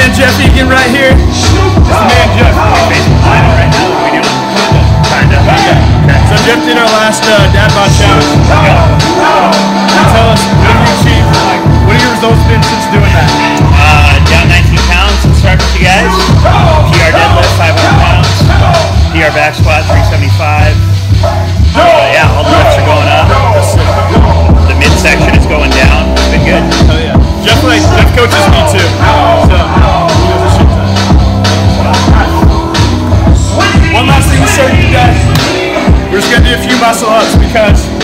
man Jeff Egan right here. This is man Jeff. right now. We do. Kinda. Okay. So Jeff did our last uh, dad bod challenge. Tell us what have you achieved? Like, what have your results been since doing that? Uh, down 19 pounds to start with you guys. PR deadlift 500 pounds. PR back squat 375. Uh, yeah, all the lifts are going up. The midsection is going down. It's been good. Oh yeah. Jeff like Jeff coaches me too. So gonna do a few muscle ups because